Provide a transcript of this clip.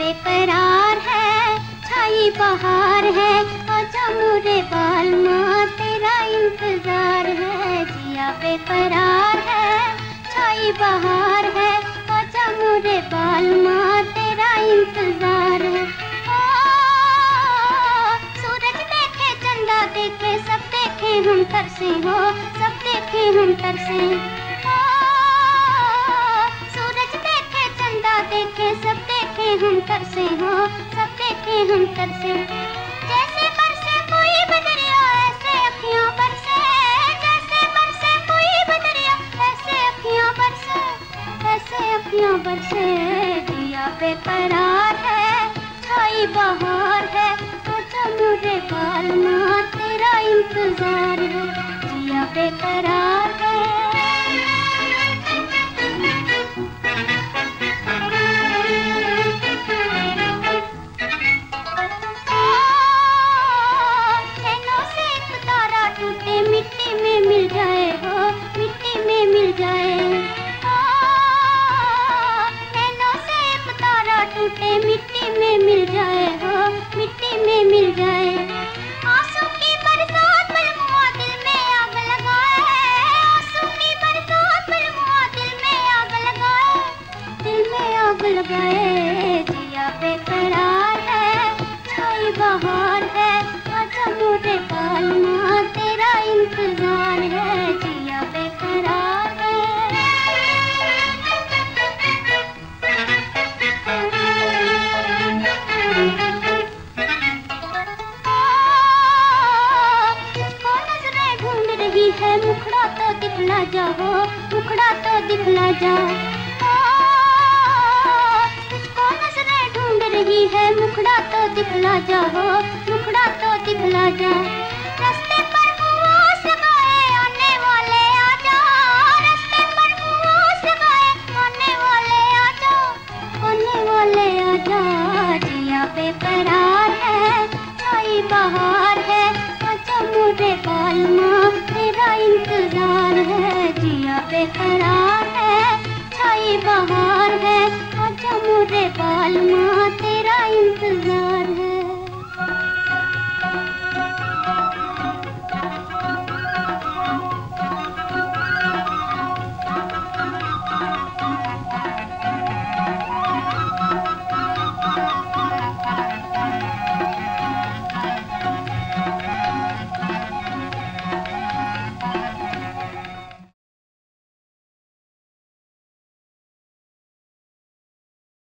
بے قرار ہے، چھائی بہار ہے آجا مورے بال ماں تیرا انتظار ہے۔ جیا بے قرار ہے، چھائی بہار ہے آجا مورے بال ماں تیرا انتظار ہے۔ سورج دیکھے، چندہ دیکھے، سب دیکھے ہم ترسے ہو، سب دیکھے ہم ترسے۔ دیکھے ہم ترسے ہو سب دیکھے ہم ترسے جیسے برسے کوئی بدریا، ایسے اکھیاں برسے جیسے برسے کوئی بدریا، ایسے اکھیاں برسے ایسے اکھیاں برسے دیا بے قرار ہے، چھائی بہار ہے۔ آجا مورے بال ماں، تیرا انتظار ہے۔ دیا بے قرار ٹوٹے مٹی میں مل جائے ہو مٹی میں مل جائے۔ آنسو کی برسات دل میں آگ لگائے۔ آنسو کی برسات دل میں آگ لگائے۔ دل میں آگ لگائے۔ ہے مکھڑا تو دکھلا جاؤ، مکھڑا تو دکھلا جا تجھ کو نظریں ڈھونڈ رہی ہے، مکھڑا تو دکھلا جاؤ، مکھڑا تو دکھلا جا رستے پر آ جا رستے والے آ جا آنے والے آ جا جیا بے قرار ہے۔ ہے چھائی بہار